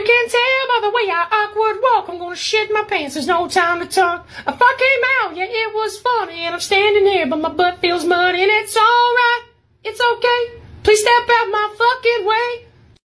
you can tell by the way I awkward walk, I'm gonna shit my pants. There's no time to talk. If I came out, yeah, it was funny, and I'm standing here, but my butt feels muddy, and it's alright. It's okay. Please step out my fucking.